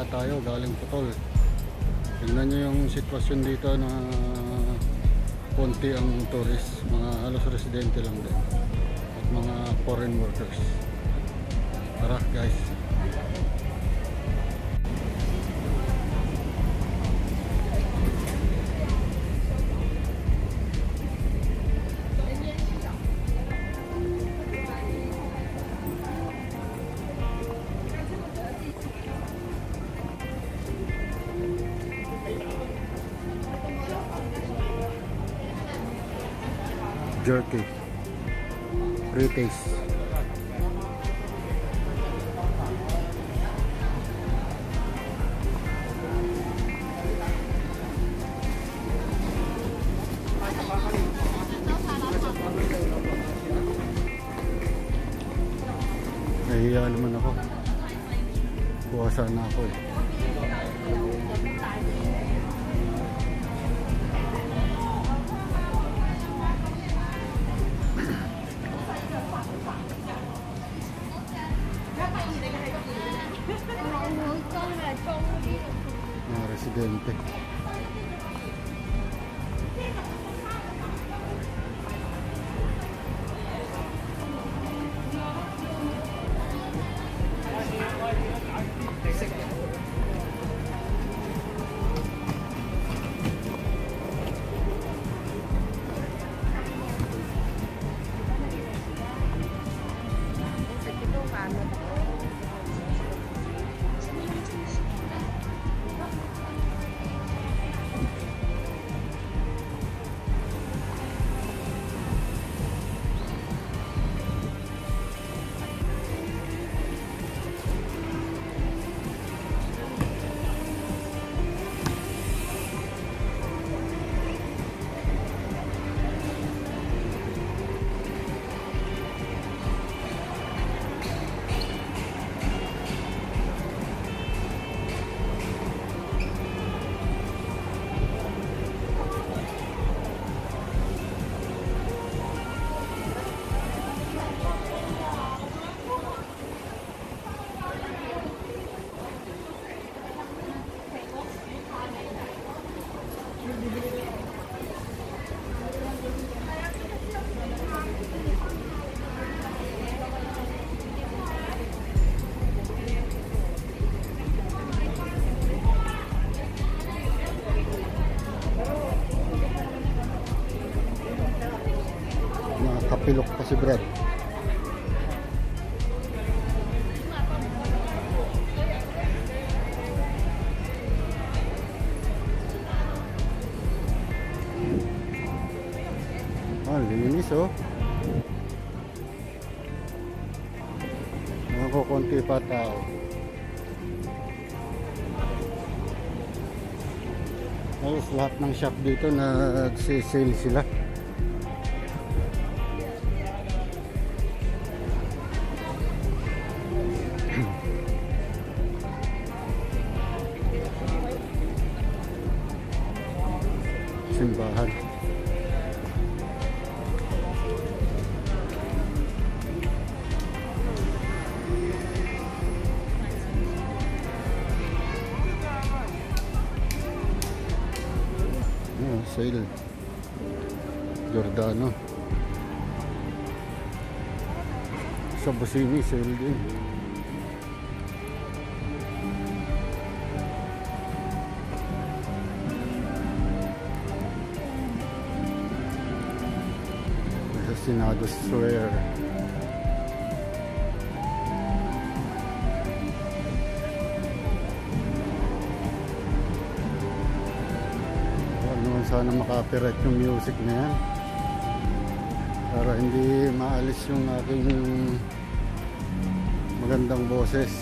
pa tayo galing putol tingnan nyo yung sitwasyon dito na konti ang tourist mga halos residente lang din at mga foreign workers. Tara guys jerky pre-taste. Nahiya naman ako. Kuha sana ako eh mga Brad ah linis oh. Nakakukunti pa tao. Halos lahat ng shop dito nagsisale sila sa Busini sale din Senado Square. Naman sana makapirate yung music na yan. Para hindi maalis yung aking magandang boses.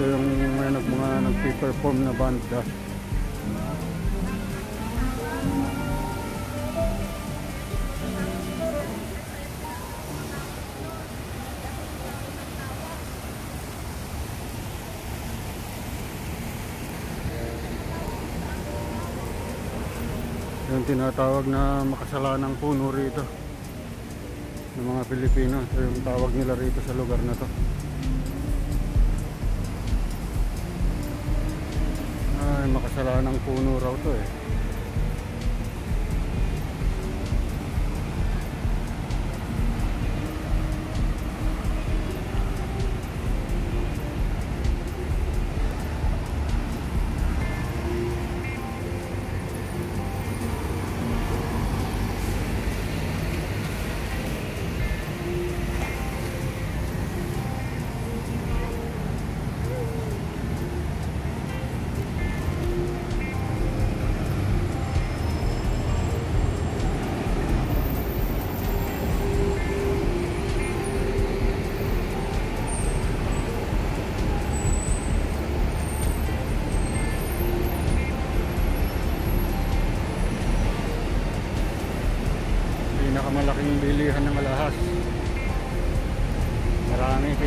Ito yung may nag, mga nagpe-perform na banda. Yung tinatawag na makasalanang puno rito ng mga Pilipino. Ito yung tawag nila rito sa lugar na to. Ay, makasalanang puno raw to eh.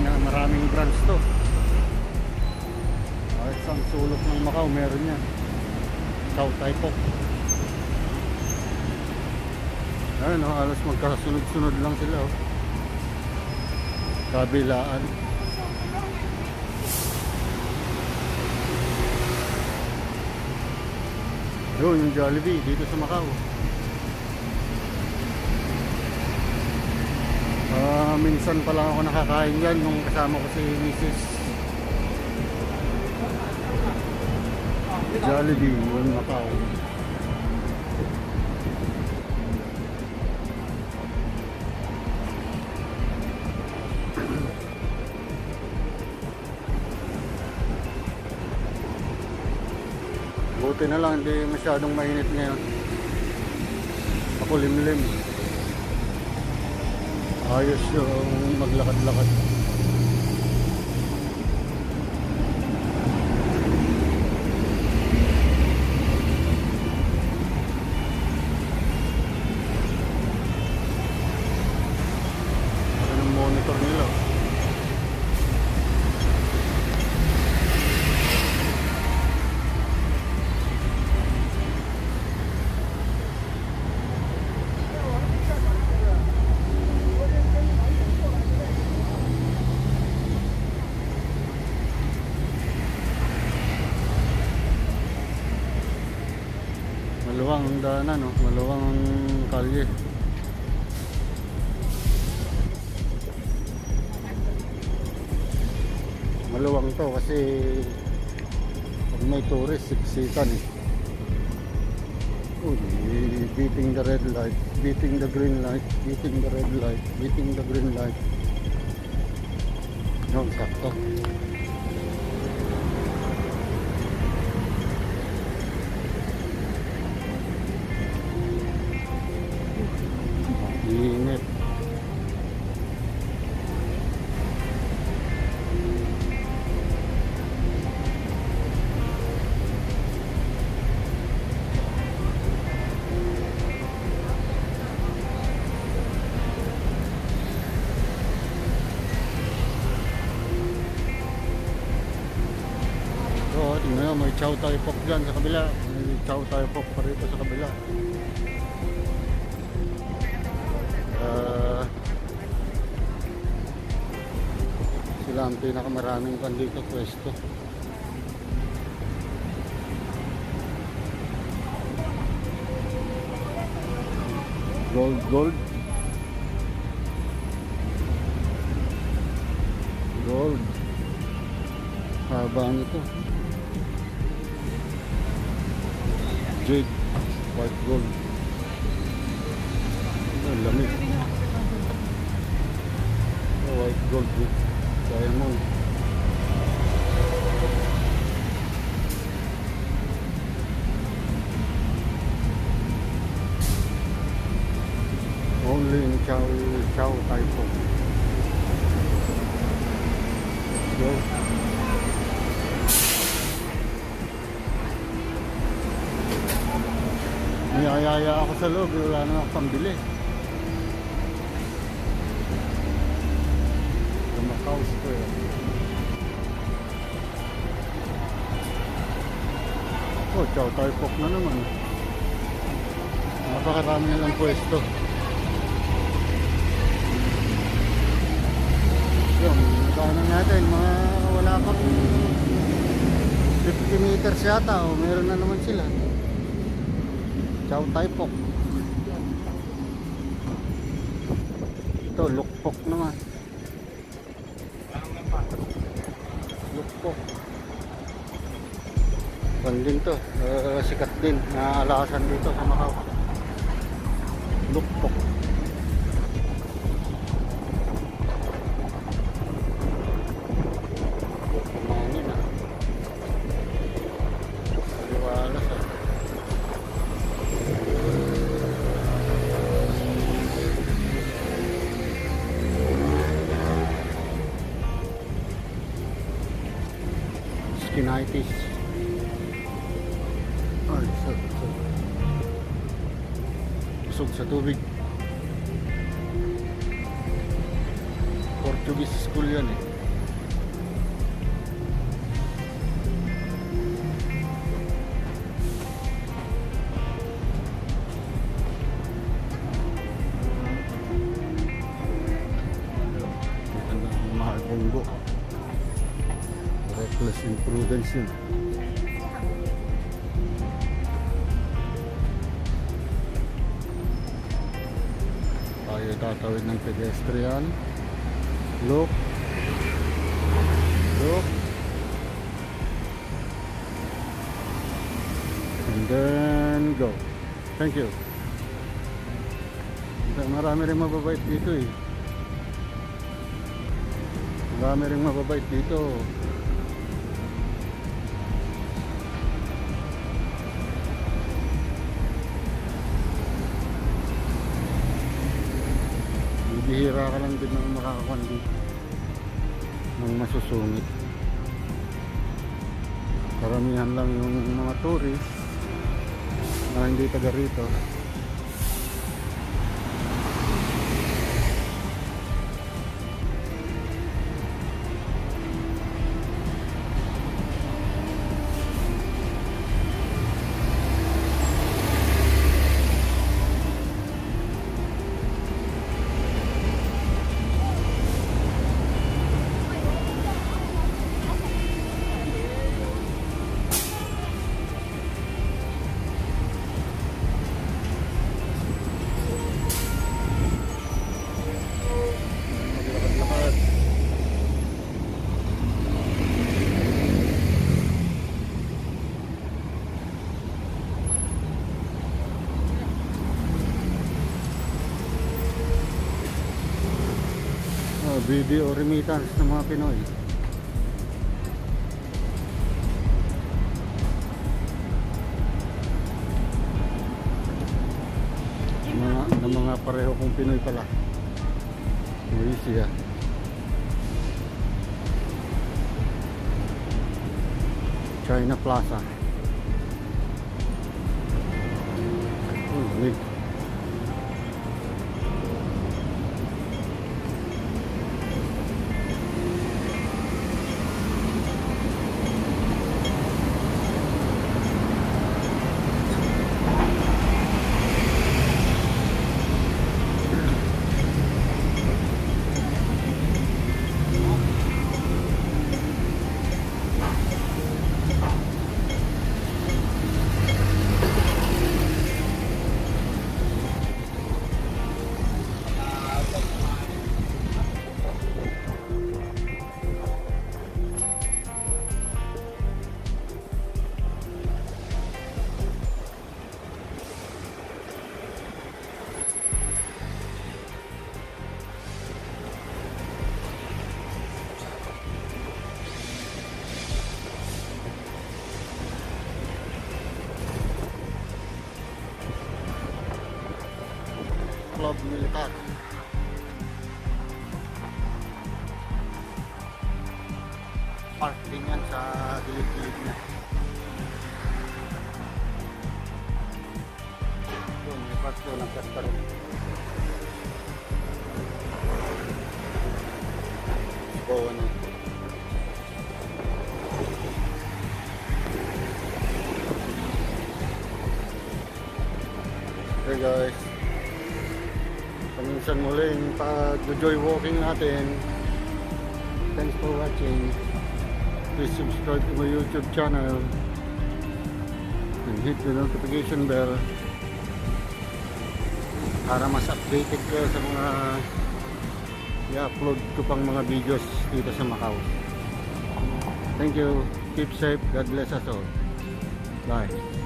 Pina, maraming branch to. Kahit saan sulok ng Macau meron yan. South Taipok ayun oh, alas magkasunod-sunod lang sila oh. kabilaan. Yun yung Jollibee dito sa Macau Ah, minsan pa lang ako nakakain yan nung kasama ko si Mrs. Jollibee, yun Macau. Buti na lang, hindi masyadong mainit ngayon. Ako limlim. Ayos yung maglakad-lakad. Ang daanan, no? maluwang ang kalye. Maluwang to kasi pag may tourist, siksikan eh. Uy, beating the red light, beating the green light, beating the red light, beating the green light. Yun, sakto. Nyo, may chow tayo pok dyan sa kabila. May chow tayo pok pa rito sa kabila. Ah, sila ang pinakamaraming pan dito pwesto. Gold, gold. Gold. Haba nito. Madrid, White gold. Ang lamig. Oh, white gold with diamond. Only in Chao, Chao Tai Niyaya ako sa loob, wala na akong pambili. Sa Macau Square. Oh, Chow Tai Pok na naman. Napakarami nilang pwesto. Yung, nagkaanan natin, mga wala pang 50 meters yata o meron na naman sila. Chow Tai Pok. Ito, lukpok naman. Lukpok. Pan din to. Uh, sikat din. Naalasan dito sa Macau. Lukpok. 90s. Ay, so, so. Busog sa tubig. Portuguese school yan eh. Yun. Tayo tatawid ng pedestrian. Look. Look. And then go. Thank you. Marami rin mababait dito eh. Marami rin mababait dito. Bibihira ka lang din ng makakakuan dito. Ng masusungit. Karamihan lang yung mga tourist na hindi taga rito. Oh, video remittance ng mga Pinoy. Ng mga, ng mga pareho kong Pinoy pala. Malaysia. China Plaza. Oh, lamig. Militar. Park din yan sa gilid-gilid na. Ito, Pasko nagkastaron. So, ano. Okay pag-joy walking natin. Thanks for watching. Please subscribe to my YouTube channel and hit the notification bell para mas updated kayo sa mga i-upload ko pang mga videos dito sa Macau. Thank you. Keep safe. God bless us all. Bye.